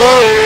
Glory.